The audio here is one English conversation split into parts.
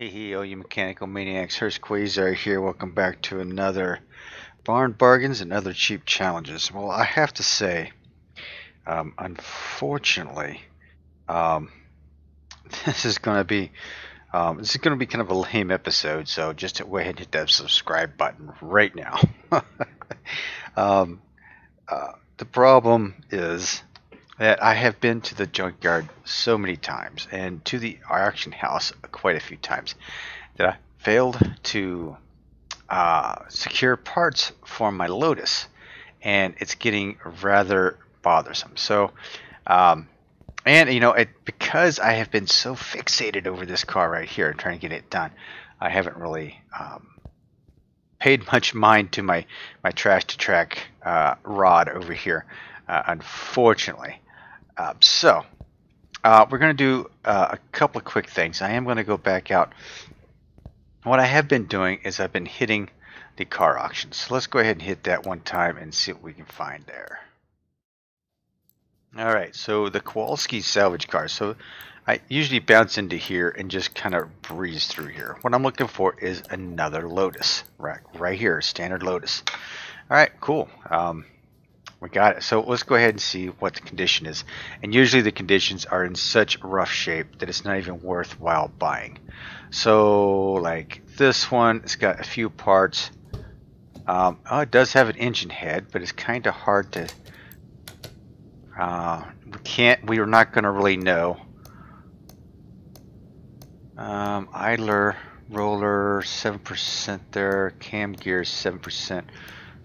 Hey, hey, all you mechanical maniacs, Hurst Quayzar here. Welcome back to another Barn Bargains and Other Cheap Challenges. Well, I have to say, um, unfortunately, um, this is going to be um, this is going to be kind of a lame episode, so just go ahead and hit that subscribe button right now. um, uh, the problem is that I have been to the junkyard so many times and to the auction house quite a few times that I failed to uh, secure parts for my Lotus, and it's getting rather bothersome. So, um, and you know, it, because I have been so fixated over this car right here, and trying to get it done, I haven't really um, paid much mind to my my trash to track uh, rod over here, uh, unfortunately. Uh, so uh, we're going to do uh, a couple of quick things. I am going to go back out. What I have been doing is I've been hitting the car auctions. So let's go ahead and hit that one time and see what we can find there. All right, so the Kowalski salvage car. So I usually bounce into here and just kind of breeze through here. What I'm looking for is another Lotus, right, right here, standard Lotus. All right, cool. Um, we got it. So let's go ahead and see what the condition is. And usually the conditions are in such rough shape that it's not even worthwhile buying. So like this one, it's got a few parts. Um, oh, it does have an engine head, but it's kind of hard to. Uh, we can't. We are not going to really know. Um, idler roller, seven percent there. Cam gear, seven percent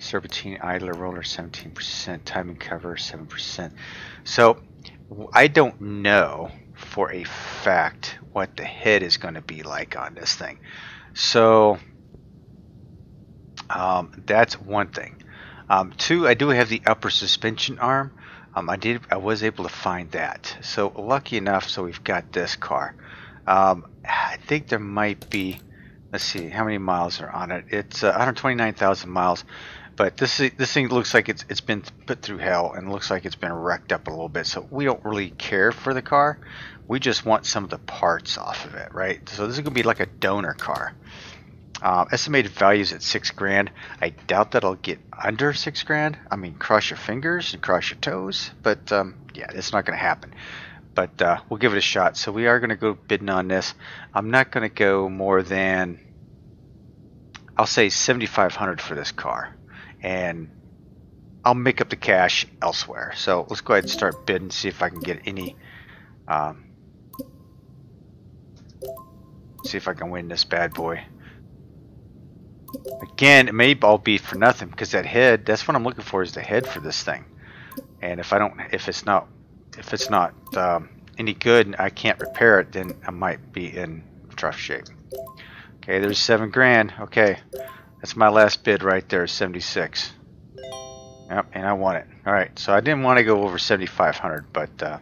serpentine idler roller 17%, timing cover 7%. So I don't know for a fact what the head is going to be like on this thing. So um, that's one thing. Um, two, I do have the upper suspension arm. Um, I did. I was able to find that. So lucky enough. So we've got this car. Um, I think there might be. Let's see how many miles are on it. It's uh, 129,000 miles. But this this thing looks like it's it's been put through hell and looks like it's been wrecked up a little bit. So we don't really care for the car. We just want some of the parts off of it, right? So this is gonna be like a donor car. Uh, estimated values at six grand. I doubt that I'll get under six grand. I mean, cross your fingers and cross your toes, but um, yeah, it's not gonna happen. But uh, we'll give it a shot. So we are gonna go bidding on this. I'm not gonna go more than I'll say 7,500 for this car and I'll make up the cash elsewhere. So let's go ahead and start bidding, see if I can get any, um, see if I can win this bad boy. Again, it may all be for nothing because that head, that's what I'm looking for is the head for this thing. And if I don't, if it's not, if it's not um, any good and I can't repair it, then I might be in rough shape. Okay, there's seven grand. Okay, that's my last bid right there, 76. Yep, and I won it. Alright, so I didn't want to go over 7,500, but uh,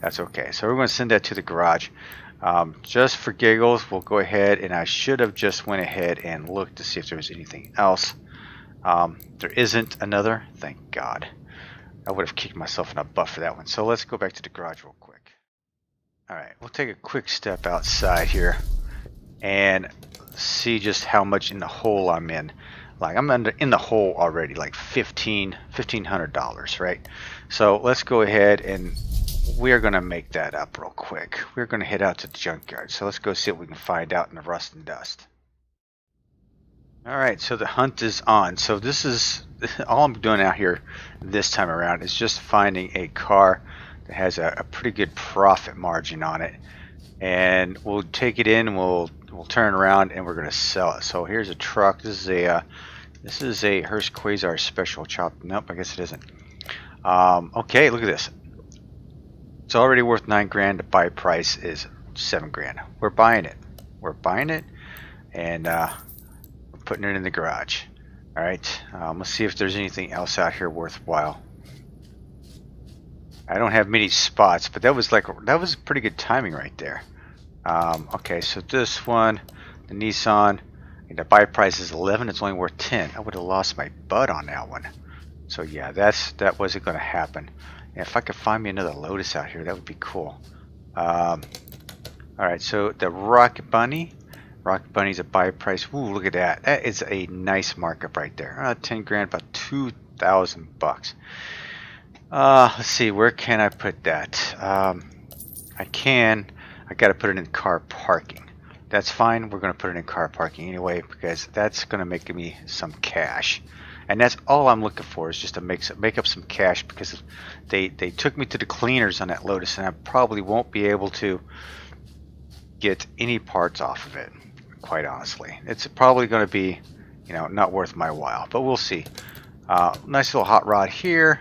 that's okay. So we're going to send that to the garage. Um, just for giggles, we'll go ahead, and I should have just went ahead and looked to see if there was anything else. Um, there isn't another, thank God. I would have kicked myself in a butt for that one. So let's go back to the garage real quick. Alright, we'll take a quick step outside here. And see just how much in the hole I'm in. Like I'm under in the hole already, like fifteen fifteen hundred dollars, right? So let's go ahead and we're gonna make that up real quick. We're gonna head out to the junkyard. So let's go see what we can find out in the rust and dust. All right, so the hunt is on. So this is all I'm doing out here this time around is just finding a car that has a, a pretty good profit margin on it, and we'll take it in. We'll we'll turn around and we're going to sell it. So here's a truck. This is a uh, this is a Hurst Quayzar special chop. Nope, I guess it isn't. Um, okay, look at this. It's already worth nine grand. The buy price is seven grand. We're buying it. We're buying it, and uh, putting it in the garage. All right. Um, let's see if there's anything else out here worthwhile. I don't have many spots, but that was like that was pretty good timing right there. Um, okay, so this one, the Nissan, the buy price is 11. It's only worth 10. I would have lost my butt on that one. So yeah, that's that wasn't going to happen. And if I could find me another Lotus out here, that would be cool. Um, Alright, so the Rocket Bunny. Rocket Bunny's a buy price. Ooh, look at that. That is a nice markup right there. Uh, 10 grand, about 2,000 bucks. Uh, let's see, where can I put that? Um, I can. I got to put it in car parking. That's fine. We're going to put it in car parking anyway because that's going to make me some cash. And that's all I'm looking for is just to make make up some cash because they they took me to the cleaners on that Lotus and I probably won't be able to get any parts off of it. Quite honestly, it's probably going to be you know not worth my while, but we'll see. Uh, nice little hot rod here.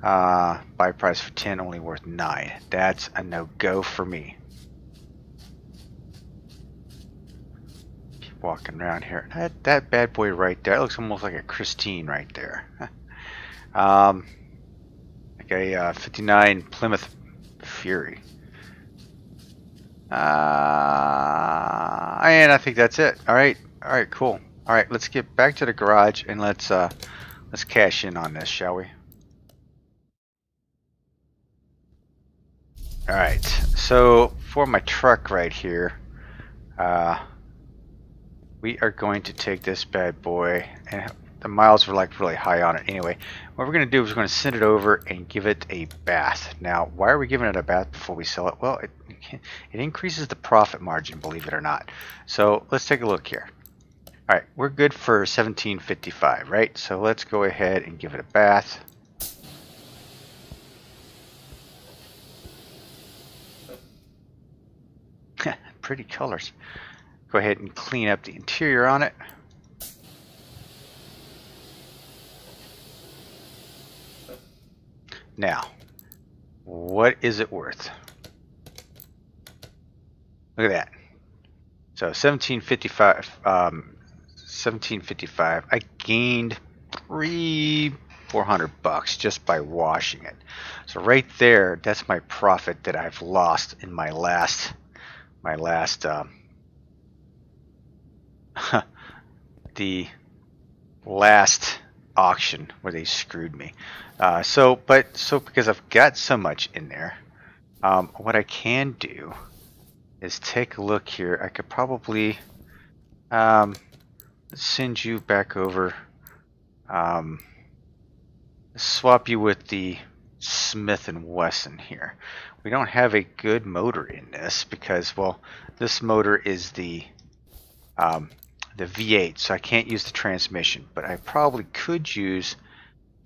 Uh, buy price for 10, only worth 9. That's a no-go for me. Walking around here. That, that bad boy right there, looks almost like a Christine right there. um, like a uh, 59 Plymouth Fury. Uh, and I think that's it. All right, all right, cool. All right, let's get back to the garage and let's uh, let's cash in on this, shall we? Alright, so for my truck right here, uh, we are going to take this bad boy, and the miles were like really high on it anyway. What we're going to do is we're going to send it over and give it a bath. Now, why are we giving it a bath before we sell it? Well, it, it increases the profit margin, believe it or not. So let's take a look here. Alright, we're good for 1755, right? So let's go ahead and give it a bath. pretty colors. Go ahead and clean up the interior on it. Now, what is it worth? Look at that. So 1755, um, 1755. I gained three, four hundred bucks just by washing it. So right there, that's my profit that I've lost in my last my last um, the last auction where they screwed me. Uh, so, but so because I've got so much in there, um, what I can do is take a look here. I could probably um, send you back over, um, swap you with the Smith and Wesson here. We don't have a good motor in this because, well, this motor is the um, the V8, so I can't use the transmission, but I probably could use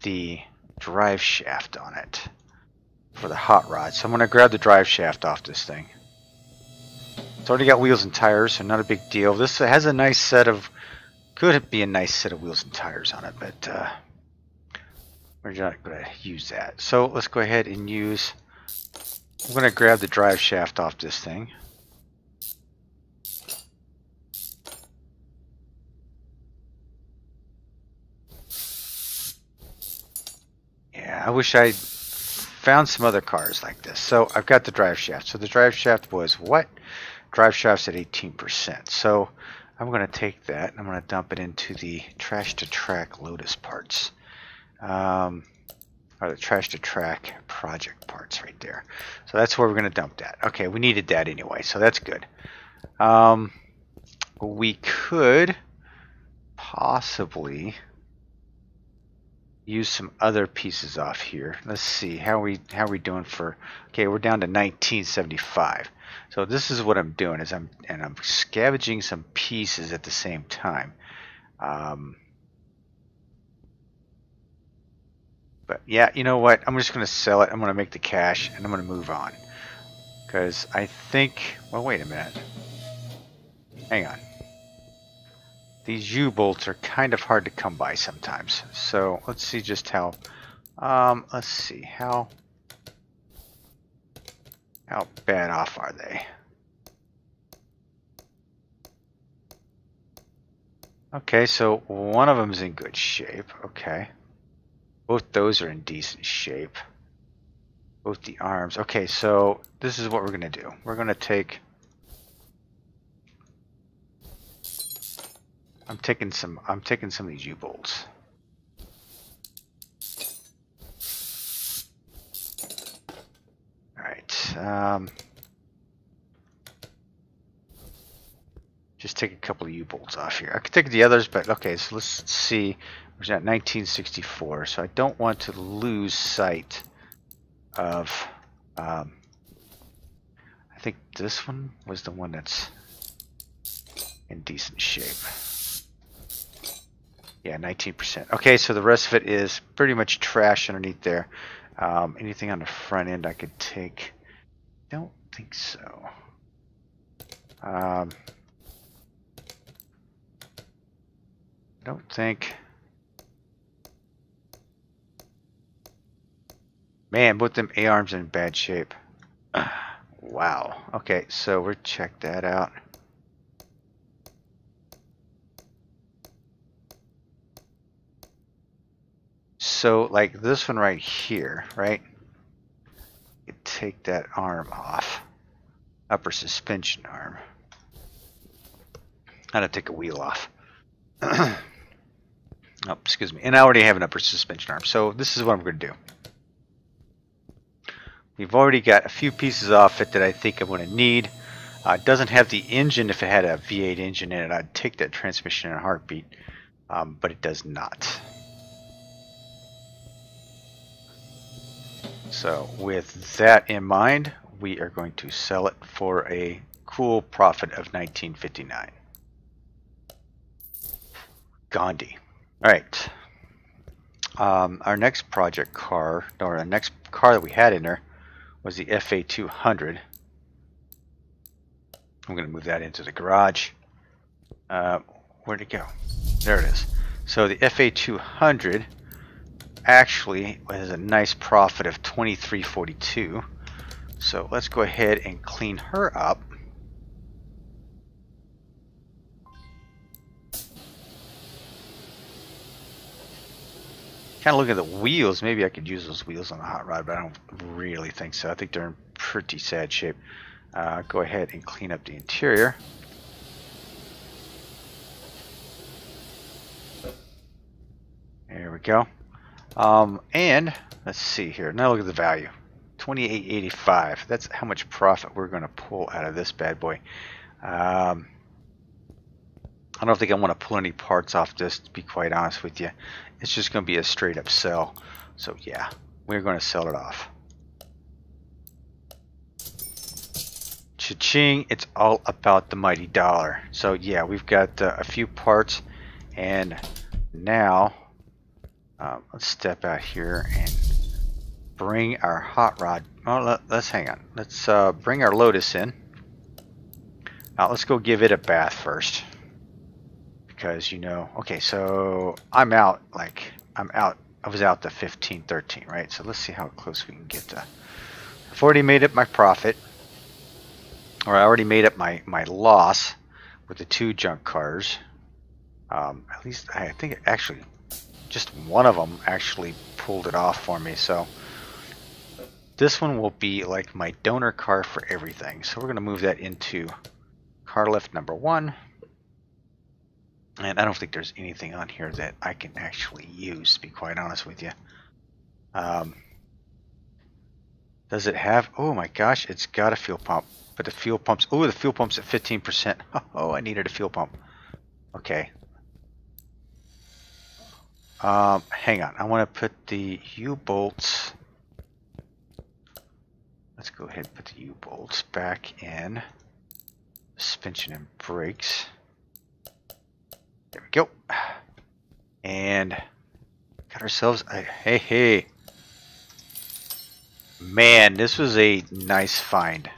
the drive shaft on it for the hot rod. So I'm going to grab the drive shaft off this thing. It's already got wheels and tires, so not a big deal. This has a nice set of, could be a nice set of wheels and tires on it, but uh, we're not going to use that. So let's go ahead and use, I'm going to grab the drive shaft off this thing. Yeah, I wish I found some other cars like this. So I've got the drive shaft. So the drive shaft was what? Drive shaft's at 18%. So I'm going to take that and I'm going to dump it into the trash to track Lotus parts um, or the trash to track project parts right there. So that's where we're going to dump that. Okay, we needed that anyway, so that's good. Um, we could possibly use some other pieces off here. Let's see how we how we doing for. Okay, we're down to 1975. So this is what I'm doing is I'm and I'm scavenging some pieces at the same time. Um, But yeah, you know what? I'm just going to sell it. I'm going to make the cash and I'm going to move on. Because I think... Well, wait a minute. Hang on. These U-bolts are kind of hard to come by sometimes. So let's see just how... Um, let's see. How... How bad off are they? Okay, so one of them is in good shape. Okay. Both those are in decent shape. Both the arms. Okay, so this is what we're going to do. We're going to take... I'm taking some I'm taking some of these U-bolts. Alright. Um, just take a couple of U-bolts off here. I could take the others, but okay, so let's see. We're at 1964, so I don't want to lose sight of, um, I think this one was the one that's in decent shape. Yeah, 19%. Okay, so the rest of it is pretty much trash underneath there. Um, anything on the front end I could take? Don't think so. Um, don't think. Man, both them A-arms in bad shape. wow. Okay, so we'll check that out. So, like this one right here, right? You take that arm off. Upper suspension arm. Had to take a wheel off. oh, excuse me. And I already have an upper suspension arm. So this is what I'm going to do. We've already got a few pieces off it that I think I'm going to need. Uh, it doesn't have the engine. If it had a V8 engine in it, I'd take that transmission in a heartbeat. Um, but it does not. So with that in mind, we are going to sell it for a cool profit of 1959. Gandhi. All right. Um, our next project car, or the next car that we had in there, was the FA200. I'm going to move that into the garage. Uh, where'd it go? There it is. So the FA200 actually has a nice profit of 23.42. So let's go ahead and clean her up. Kind of look at the wheels. Maybe I could use those wheels on the hot rod, but I don't really think so. I think they're in pretty sad shape. Uh, go ahead and clean up the interior. There we go. Um, and let's see here. Now look at the value. 2885. That's how much profit we're going to pull out of this bad boy. Um, I don't think I want to pull any parts off this, to be quite honest with you. It's just going to be a straight up sell. So yeah, we're going to sell it off. Cha-ching, it's all about the mighty dollar. So yeah, we've got uh, a few parts and now um, let's step out here and bring our hot rod. Oh, let, us hang on. Let's uh, bring our Lotus in. Now let's go give it a bath first. Because, you know, okay, so I'm out, like, I'm out, I was out to 15, 13, right? So let's see how close we can get to. I've already made up my profit. Or I already made up my, my loss with the two junk cars. Um, at least, I think, it actually, just one of them actually pulled it off for me. So this one will be like my donor car for everything. So we're going to move that into car lift number one. And I don't think there's anything on here that I can actually use, to be quite honest with you. Um, does it have... Oh my gosh, it's got a fuel pump. But the fuel pump's... Oh, the fuel pump's at 15%. Oh, I needed a fuel pump. Okay, um, hang on, I want to put the U-bolts. Let's go ahead and put the U-bolts back in. Suspension and brakes. There we go. And got ourselves a hey hey. Man, this was a nice find.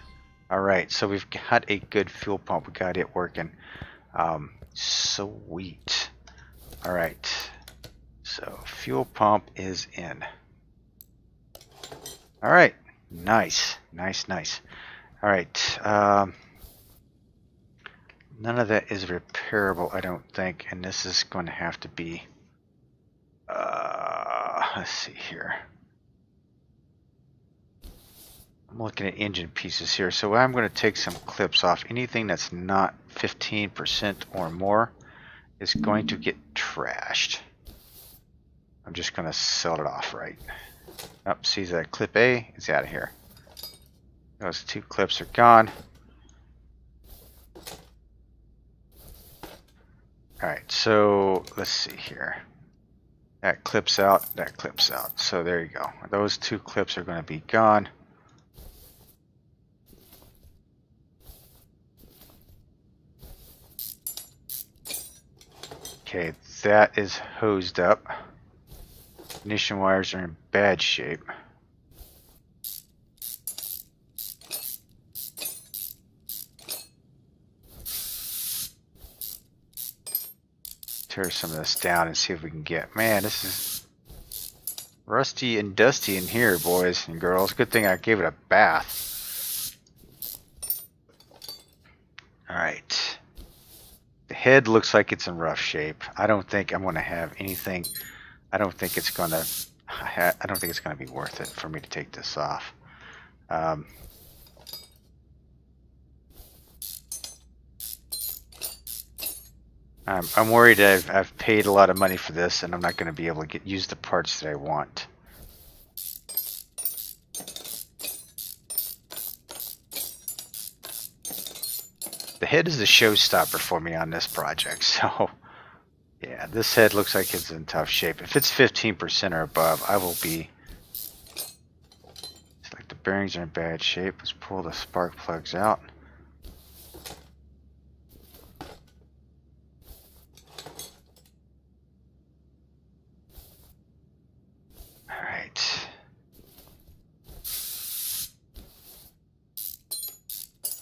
Alright, so we've got a good fuel pump. We got it working. Um, sweet. Alright. So fuel pump is in. All right, nice, nice, nice. All right, um, none of that is repairable, I don't think, and this is going to have to be. Uh, let's see here. I'm looking at engine pieces here, so I'm going to take some clips off. Anything that's not 15% or more is going to get trashed. I'm just going to sell it off right. Up, sees that clip A, it's out of here. Those two clips are gone. Alright, so let's see here. That clips out, that clips out. So there you go. Those two clips are going to be gone. Okay, that is hosed up. Ignition wires are in bad shape. Tear some of this down and see if we can get... Man, this is rusty and dusty in here, boys and girls. Good thing I gave it a bath. Alright. The head looks like it's in rough shape. I don't think I'm going to have anything I don't think it's gonna. I don't think it's gonna be worth it for me to take this off. Um, I'm, I'm worried I've, I've paid a lot of money for this and I'm not going to be able to get use the parts that I want. The head is a showstopper for me on this project, so this head looks like it's in tough shape. If it's 15% or above, I will be... It's like the bearings are in bad shape. Let's pull the spark plugs out.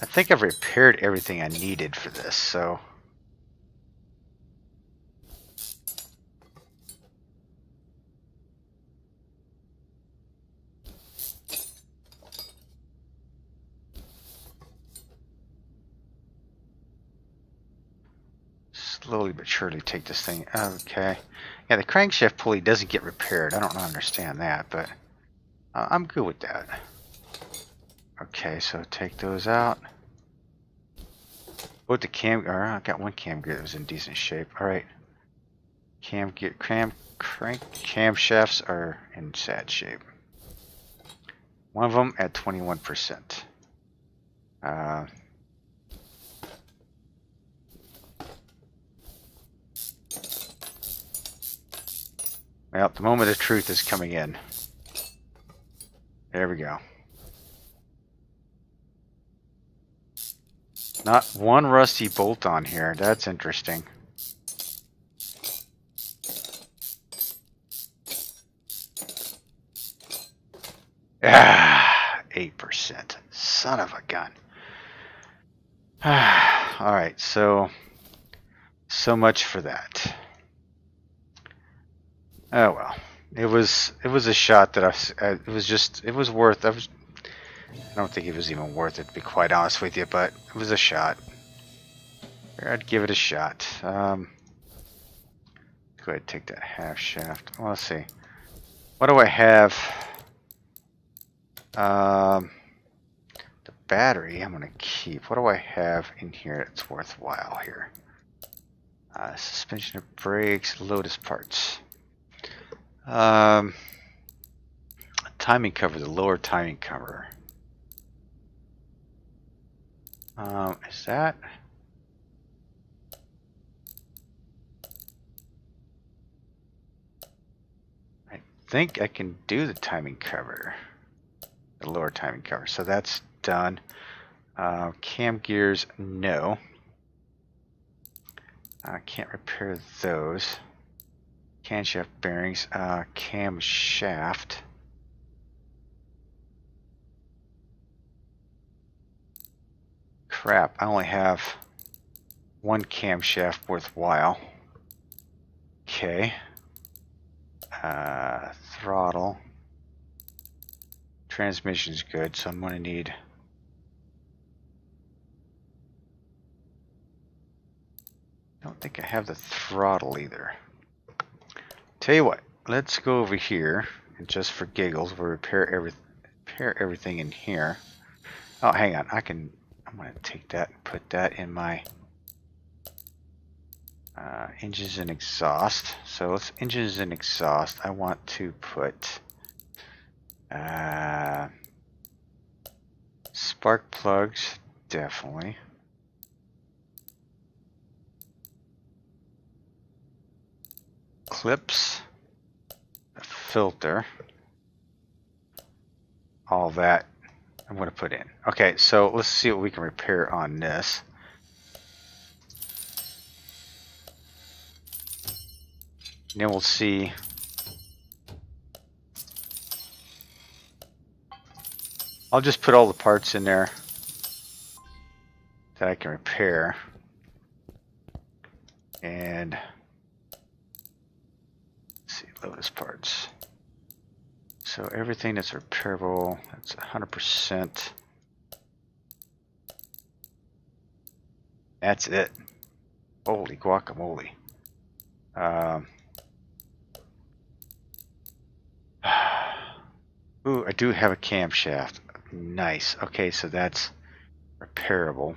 I think I've repaired everything I needed for this, so... slowly but surely take this thing. Okay. Yeah, the crankshaft pulley doesn't get repaired. I don't understand that, but uh, I'm good with that. Okay, so take those out. Put the cam, or I got one cam gear that was in decent shape. All right. Cam gear, cram, crank, camshafts are in sad shape. One of them at 21%. Uh, Well, the moment of truth is coming in. There we go. Not one rusty bolt on here. That's interesting. Ah, 8%. Son of a gun. Ah, Alright, so... So much for that. Oh well, it was it was a shot that I, it was just it was worth. I was I don't think it was even worth it to be quite honest with you, but it was a shot. I'd give it a shot. Um, go ahead take that half shaft. Well, let's see. What do I have? Um, the battery I'm going to keep. What do I have in here that's worthwhile here? Uh, suspension of brakes, Lotus parts. Um, timing cover, the lower timing cover. Um, is that? I think I can do the timing cover, the lower timing cover. So that's done. Uh, cam gears, no. I can't repair those. Camshaft bearings, uh, camshaft. Crap, I only have one camshaft worthwhile. Okay. Uh, throttle. Transmission's good, so I'm going to need... I don't think I have the throttle either. Tell you what, let's go over here and just for giggles, we'll repair every repair everything in here. Oh, hang on, I can. I'm gonna take that and put that in my uh, engines and exhaust. So let's engines and exhaust. I want to put uh, spark plugs, definitely. Clips, filter, all that I'm going to put in. Okay, so let's see what we can repair on this. And then we'll see I'll just put all the parts in there that I can repair. And Lotus parts. So everything that's repairable, that's 100%. That's it. Holy guacamole. Um, ooh, I do have a camshaft. Nice. Okay, so that's repairable.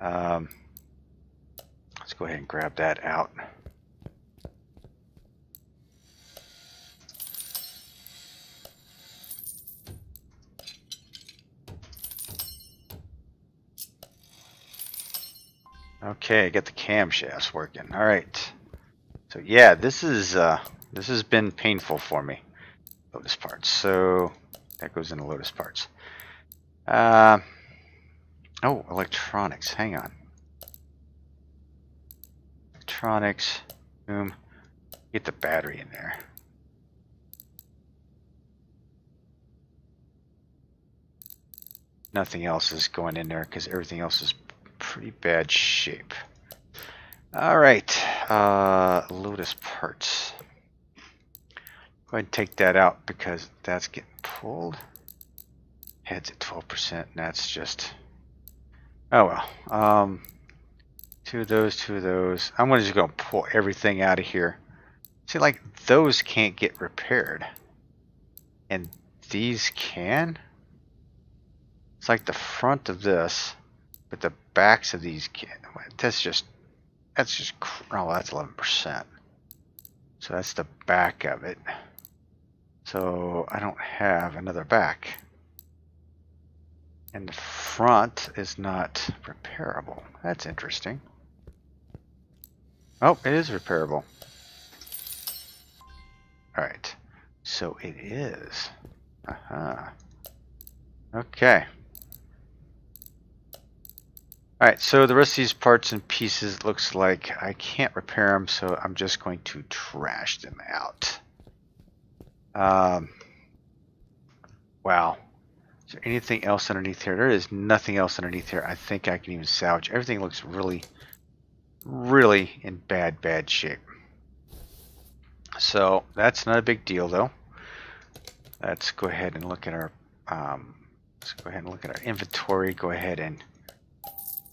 Um, let's go ahead and grab that out. Okay, get the camshafts working. All right. So yeah, this is uh, this has been painful for me. Lotus parts. So that goes into Lotus parts. Uh, oh, electronics. Hang on. Electronics. Boom. Get the battery in there. Nothing else is going in there because everything else is pretty bad shape. All right, uh, Lotus parts. Go ahead and take that out because that's getting pulled. Heads at 12%, and that's just... Oh well. Um, two of those, two of those. I'm gonna just go pull everything out of here. See, like, those can't get repaired. And these can? It's like the front of this, but the backs of these, that's just, that's just, oh, that's 11%. So that's the back of it. So I don't have another back. And the front is not repairable. That's interesting. Oh, it is repairable. Alright. So it is. Uh-huh. Okay. Alright, so the rest of these parts and pieces looks like I can't repair them, so I'm just going to trash them out. Um, wow. Is there anything else underneath here? There is nothing else underneath here. I think I can even salvage. Everything looks really, really in bad, bad shape. So that's not a big deal though. Let's go ahead and look at our um, let's go ahead and look at our inventory. Go ahead and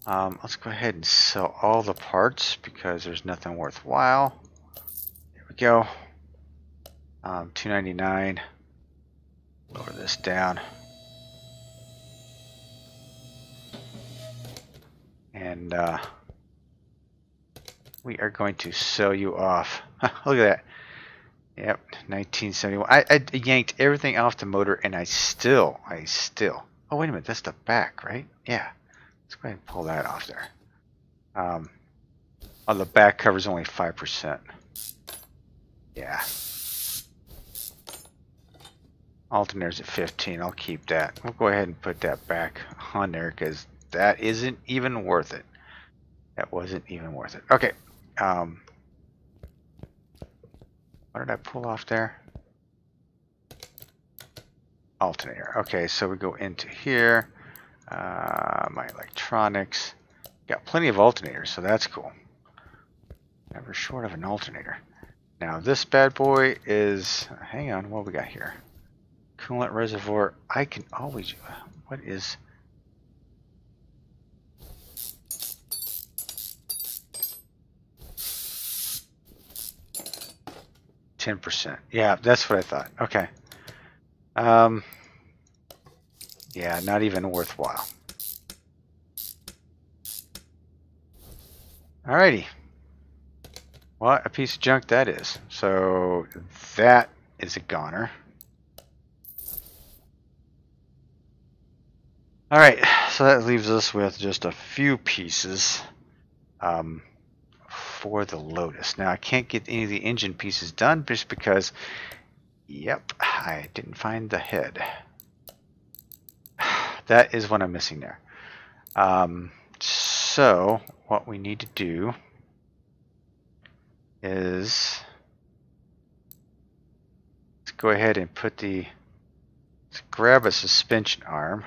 um, let's go ahead and sell all the parts because there's nothing worthwhile. There we go. Um, 299. Lower this down. And uh, we are going to sell you off. Look at that. Yep, 1971. I, I yanked everything off the motor and I still, I still. Oh, wait a minute. That's the back, right? Yeah. Let's go ahead and pull that off there. Um, oh, the back cover is only 5%. Yeah. Alternator's at 15. I'll keep that. We'll go ahead and put that back on there because that isn't even worth it. That wasn't even worth it. Okay. Um, what did I pull off there? Alternator. Okay, so we go into here. Uh, my electronics. Got plenty of alternators, so that's cool. Never short of an alternator. Now this bad boy is, hang on, what we got here? Coolant reservoir. I can always, what is, Ten percent. Yeah, that's what I thought. Okay. Um. Yeah, not even worthwhile. Alrighty. What a piece of junk that is. So that is a goner. Alright, so that leaves us with just a few pieces um, for the Lotus. Now I can't get any of the engine pieces done just because, yep, I didn't find the head. That is what I'm missing there. Um, so what we need to do is let's go ahead and put the let's grab a suspension arm.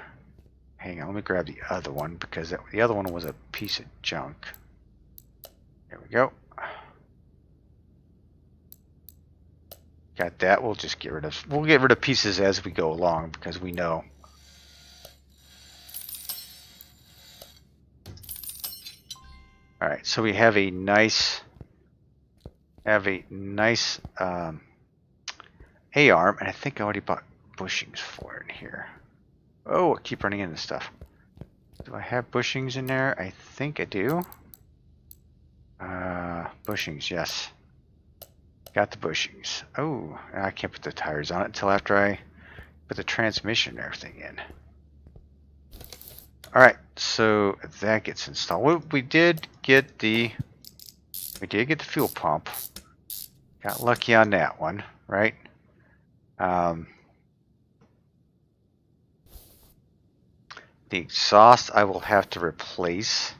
Hang on, let me grab the other one because that, the other one was a piece of junk. There we go. Got that. We'll just get rid of we'll get rid of pieces as we go along because we know All right, so we have a nice, have a nice um, A arm, and I think I already bought bushings for it in here. Oh, I keep running into stuff. Do I have bushings in there? I think I do. Uh, bushings, yes. Got the bushings. Oh, I can't put the tires on it until after I put the transmission and everything in. Alright, so that gets installed. We, did get the we did get the fuel pump. Got lucky on that one, right? Um, the exhaust I will have to replace.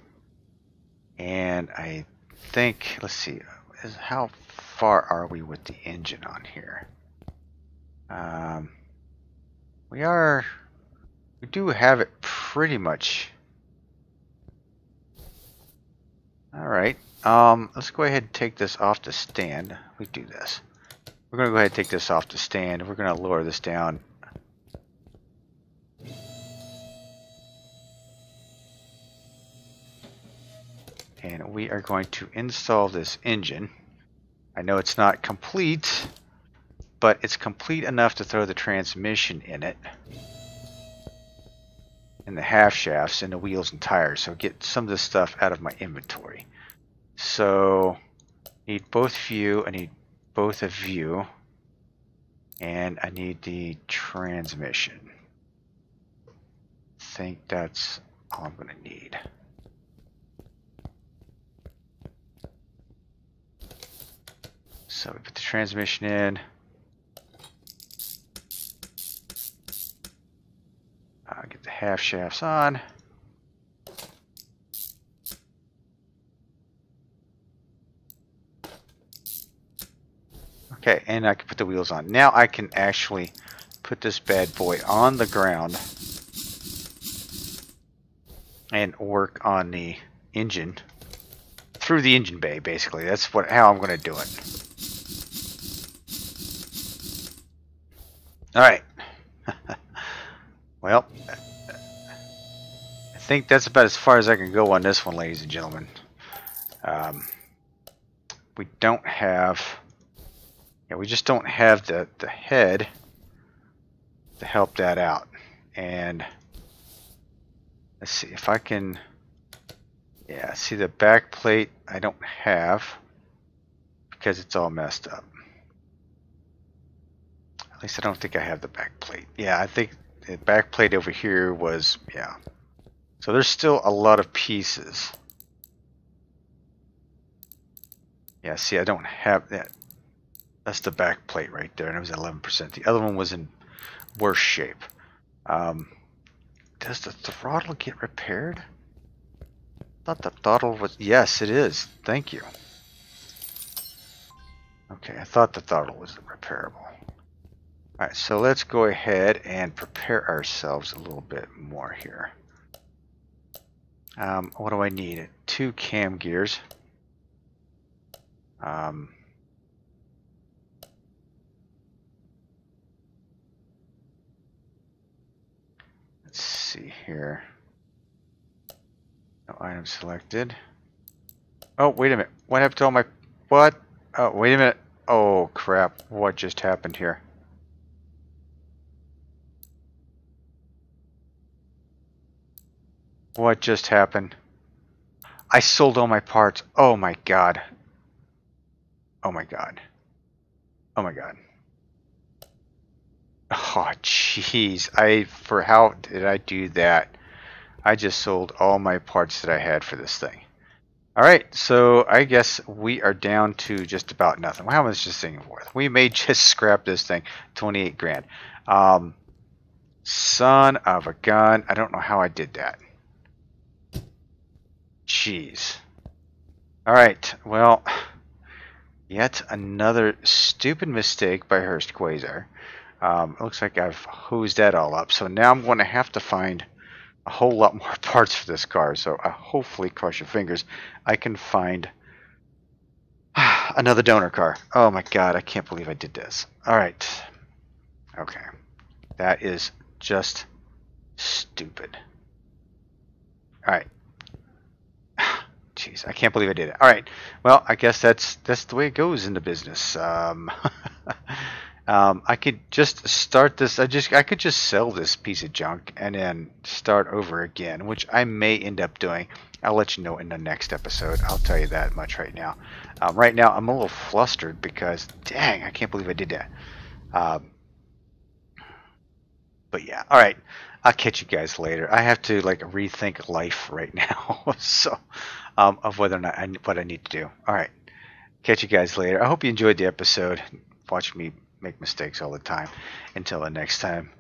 And I think, let's see, is how far are we with the engine on here? Um, we are we do have it pretty much. Alright, um, let's go ahead and take this off the stand. We do this. We're going to go ahead and take this off the stand. We're going to lower this down. And we are going to install this engine. I know it's not complete, but it's complete enough to throw the transmission in it and the half shafts and the wheels and tires. So get some of this stuff out of my inventory. So need both view, I need both a view, and I need the transmission. I think that's all I'm going to need. So we put the transmission in. Uh, get the half shafts on. Okay, and I can put the wheels on. Now I can actually put this bad boy on the ground and work on the engine through the engine bay basically that's what how I'm going to do it all right Well, I think that's about as far as I can go on this one, ladies and gentlemen. Um, we don't have, yeah, we just don't have the, the head to help that out. And let's see if I can, yeah, see the back plate I don't have because it's all messed up. At least I don't think I have the back plate. Yeah, I think the back plate over here was, yeah. So there's still a lot of pieces. Yeah, see, I don't have that. That's the back plate right there, and it was 11%. The other one was in worse shape. Um, does the throttle get repaired? Thought the throttle was... Yes, it is. Thank you. Okay, I thought the throttle was repairable. Alright, so let's go ahead and prepare ourselves a little bit more here. Um, what do I need? Two cam gears. Um, let's see here. No item selected. Oh, wait a minute. What happened to all my... What? Oh, wait a minute. Oh, crap. What just happened here? What just happened? I sold all my parts. Oh my god. Oh my god. Oh my god. Oh jeez. I for how did I do that? I just sold all my parts that I had for this thing. All right, so I guess we are down to just about nothing. How much is this thing worth? We may just scrap this thing, 28 grand. Um, son of a gun. I don't know how I did that. Jeez. All right, well, yet another stupid mistake by Hurst Quayzar. Um, looks like I've hosed that all up. So now I'm going to have to find a whole lot more parts for this car. So I hopefully, cross your fingers, I can find another donor car. Oh my god, I can't believe I did this. All right. Okay. That is just stupid. All right. Jeez, I can't believe I did it. All right. Well, I guess that's that's the way it goes in the business. Um, Um, I could just start this. I just I could just sell this piece of junk and then start over again, which I may end up doing. I'll let you know in the next episode. I'll tell you that much right now. Um, right now, I'm a little flustered because, dang, I can't believe I did that. Um, but yeah, all right. I'll catch you guys later. I have to like rethink life right now, so um, of whether or not I, what I need to do. All right, catch you guys later. I hope you enjoyed the episode. Watch me make mistakes all the time. Until the next time,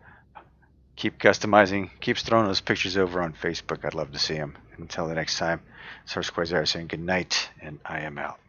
keep customizing, keep throwing those pictures over on Facebook. I'd love to see them. Until the next time, Hurst Quayzar saying good night, and I am out.